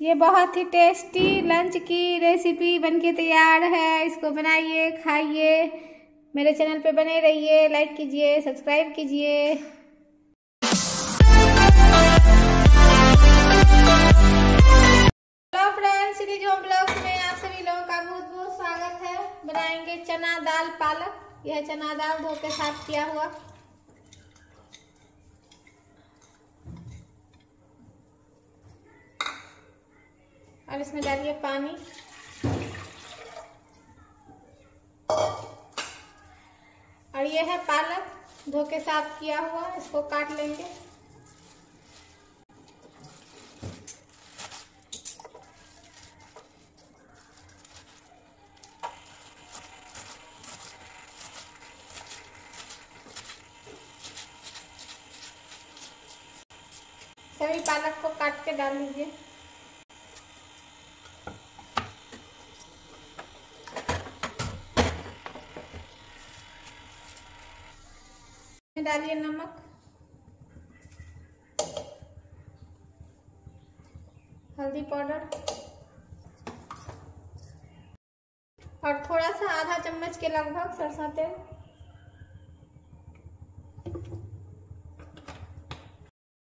ये बहुत ही टेस्टी लंच की रेसिपी बनके तैयार है। इसको बनाइए, खाइए। मेरे चैनल पे बने रहिए लाइक कीजिए सब्सक्राइब कीजिए। हेलो फ्रेंड्स जो ब्लॉग में आप सभी लोगों का बहुत बहुत स्वागत है। बनाएँगे चना दाल पालक। यह चना दाल धो के साथ किया हुआ। अब इसमें डालिए पानी। और ये है पालक धो के साफ़ किया हुआ, इसको काट लेंगे। सभी पालक को काट के डाल लीजिए डालिए नमक। हल्दी पाउडर। और थोड़ा सा आधा चम्मच के लगभग सरसों तेल।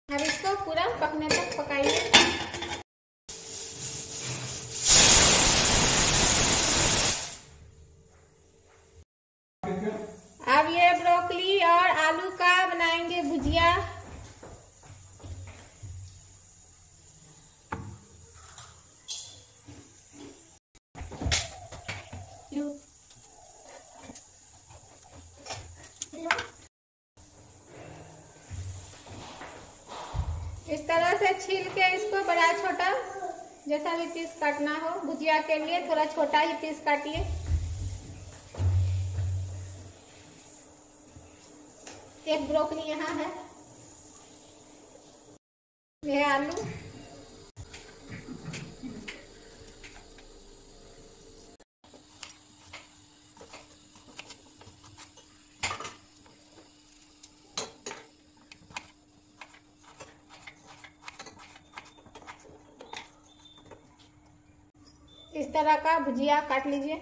अब इसको पूरा पकने तक पकाइए अब ये ब्रोकली और आलू का बनाएँगे भुजिया इस तरह से छील के इसको बड़ा छोटा, जैसा भी पीस काटना हो, भुजिया के लिए थोड़ा छोटा ही पीस काटिए। एक ब्रोकली यहाँ है। यह आलू। इस तरह का भुजिया काट लीजिए।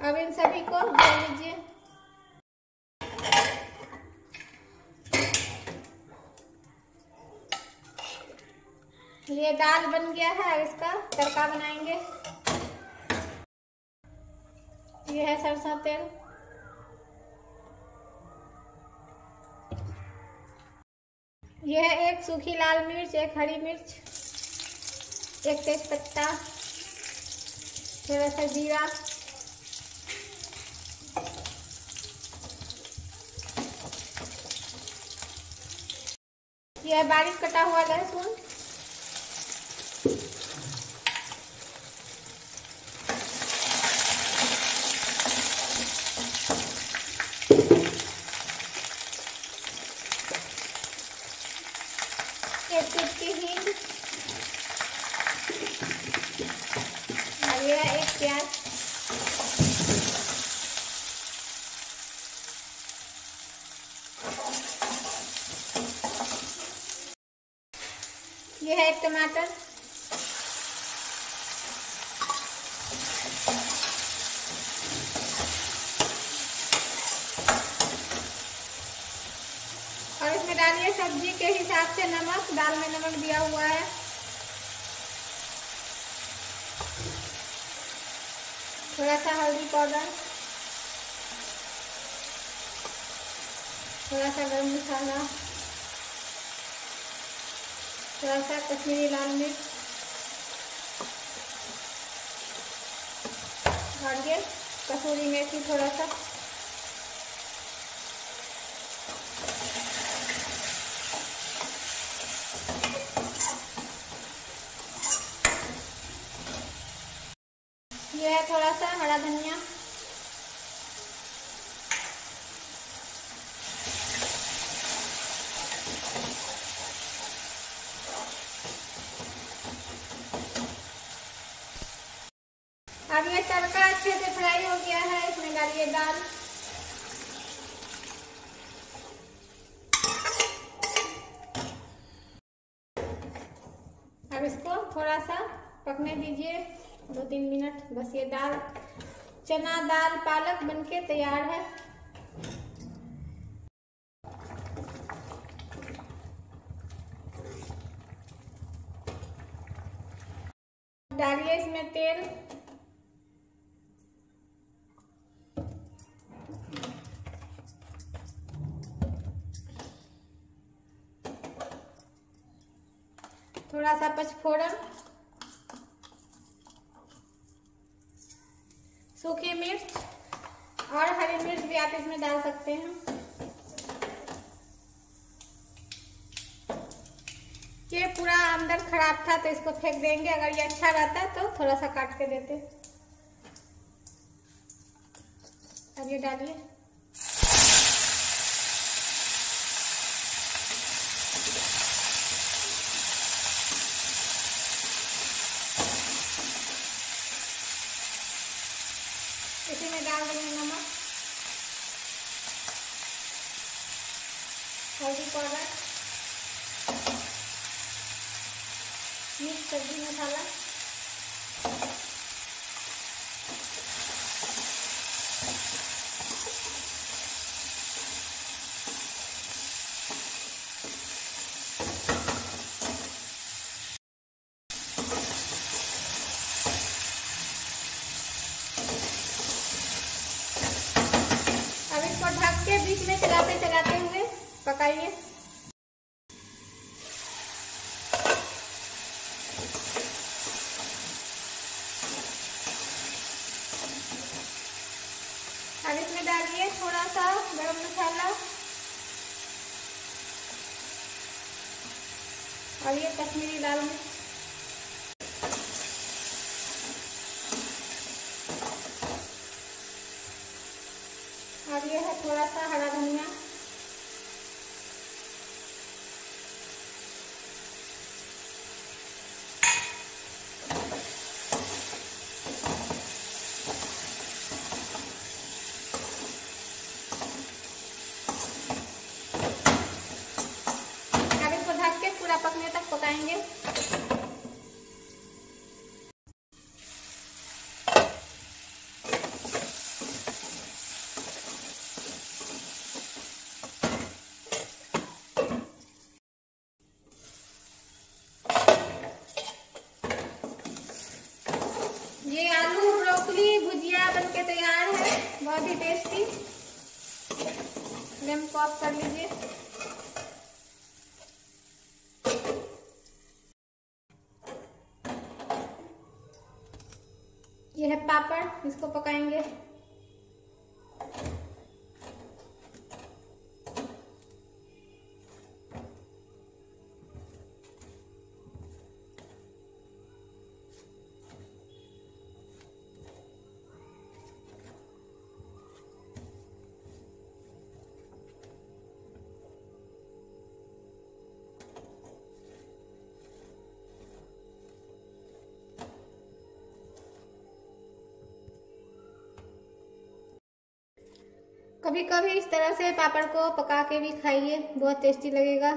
अब इन सभी को धो लीजिए। ये दाल बन गया है इसका तड़का बनाएँगे। ये है सरसों तेल। यह एक सूखी लाल मिर्च, एक हरी मिर्च, एक तेज पत्ता थोड़ा सा जीरा। यह बारीक कटा हुआ लहसुन। यह एक प्याज। यह है एक टमाटर। और इसमें डालिए सब्ज़ी के हिसाब से नमक। दाल में नमक दिया हुआ है। थोड़ा सा हल्दी पाउडर। थोड़ा सा गरम मसाला। थोड़ा सा कश्मीरी लाल मिर्च। और ये कसूरी मेथी थोड़ा सा बाद अब इसको थोड़ा सा पकने दीजिए। दो तीन मिनट, बस ये दाल, चना दाल, पालक बनके तैयार है। डालिए इसमें तेल। थोड़ा सा पचफोरन। सूखी मिर्च और हरी मिर्च भी आप इसमें डाल सकते हैं। ये पूरा अंदर खराब था तो इसको फेंक देंगे। अगर ये अच्छा रहता तो थोड़ा सा काट के देते। अब ये डालिए। इसी में डाल देंगे नमक। हल्दी पाउडर। मिक्स सब्ज़ी मसाला अब इसको ढक के बीच में चलाते चलाते हुए पकाइए। अब इसमें डालिए थोड़ा सा गरम मसाला। और ये कश्मीरी लाल मिर्च और ये है थोड़ा सा हरा धनिया अब इसको ढक के पूरा पकने तक पकाएँगे ये आलू ब्रोकली भुजिया बनके तैयार है। बहुत ही टेस्टी फ्लेम को ऑफ़ कर लीजिए। ये है पापड़, इसको पकाएँगे। कभी कभी इस तरह से पापड़ को पका के भी खाइए बहुत टेस्टी लगेगा।